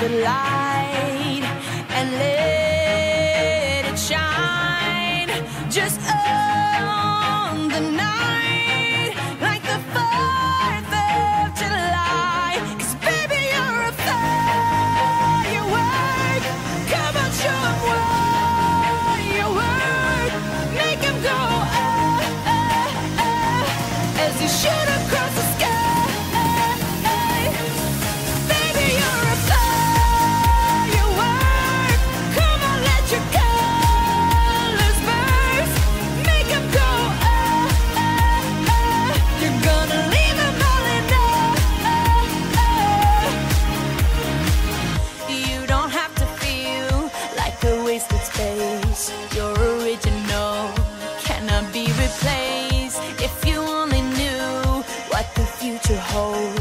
the light. hold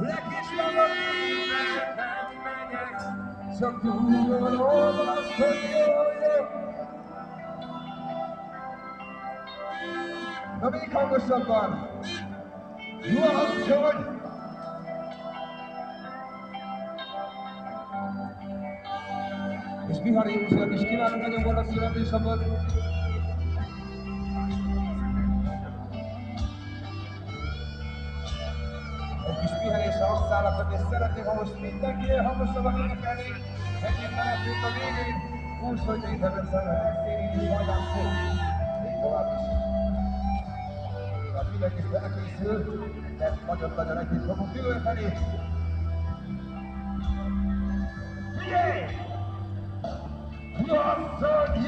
Lekiś na kamieniach, co długo nowa swoje. Let me come with someone. You are joy. Isbihar Yusuf, Mishkilan, and the one of the kis pihenésre használnak, és szeretném, ha most mindenki hangosabban énekelni, egyébként menekült a végét, úgy, hogy létezett szemben megszérítjük, majdnem szó. Még tovább is. Tehát mindenki felkészül, mert nagyon-nagyon együtt fogunk jövőfelé. Figyelj! Jasszony!